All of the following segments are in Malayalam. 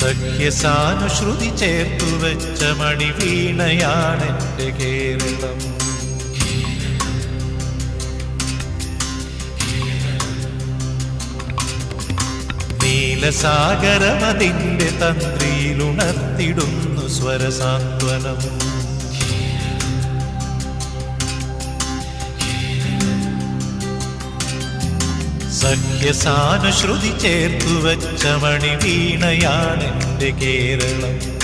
സഖ്യസാനുശ്രുതി ചേർത്തു വെച്ച മണി വീണയാണ് എന്റെ കേരളം. നീലസാഗരമതിന്റെ തന്ത്രിയിലുണർത്തിടുന്നു സ്വരസാന്ത്വനം. സഖ്യസാനുശ്രുതി ചേർത്തു വച്ച മണി വീണയാണെന്റെ കേരളം.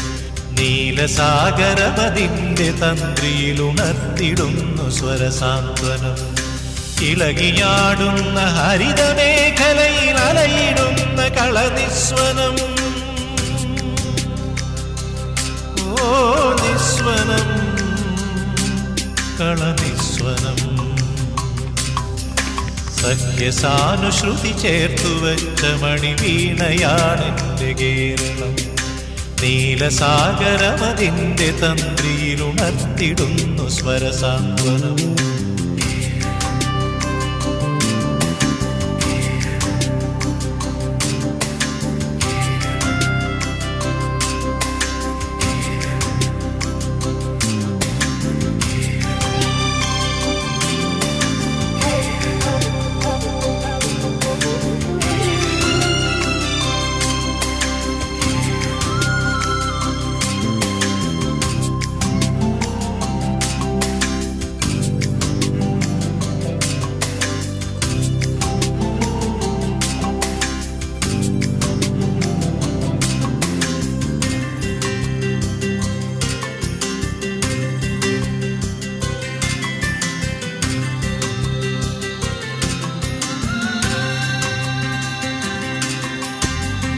നീലസാഗരപതിന്റെ തന്ത്രിയിലുണർത്തിടുന്നു സ്വരസാന്ത്വനം. ഇളകിയാടുന്ന ഹരിതമേഖലയിൽ അലയിടുന്ന കളനിസ്വനം. ഓ നിസ്വനം. കളനിസ്വനം. സഖ്യസാനുശ്രുതി ചേർത്തു വെച്ച മണിവീണയാണെന്റെ കേരളം. നീലസാഗരമതിന്റെ തന്ത്രിയിലുണർത്തിടുന്നു സ്വരസാന്ത്വനം.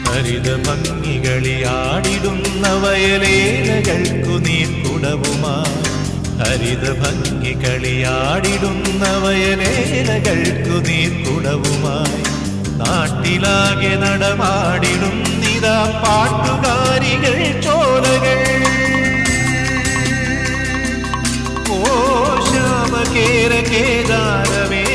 ഹരിത ഭംഗികളിയാടിടുന്ന വയലേലകൾക്കു നീർക്കുടവുമാ ഹരിത ഭംഗികളിയാടിടുന്ന വയലേലകൾക്കു നീർക്കുടവുമായി നാട്ടിലാകെ നടമാടിടും നിതാ പാട്ടുകാരികൾ ചോലകൾ. ഓ ശ്യാമകേര കേദാരമേ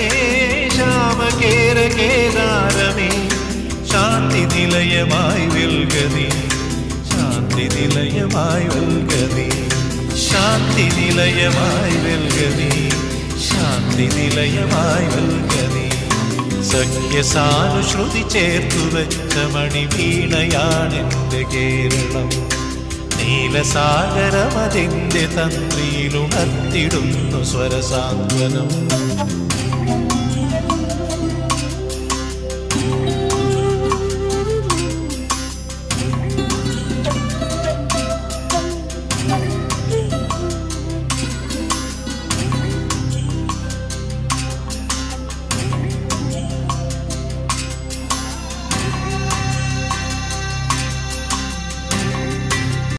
നിലയമായി വെൽകതി ശാന്തി നിലയമായി വെൽകതി ശാന്തി നിലയമായി വെൽകതി ശാന്തി നിലയമായി വെൽകതി സഖ്യസാനുശ്രുതി ചേർത്തു വെച്ച മണിവീണയാണെന്റെ കേരളം. നീലസാഗരമതിന്റെ തന്ത്രിയിലുണർത്തിടുന്നു സ്വരസാന്ത്വനം.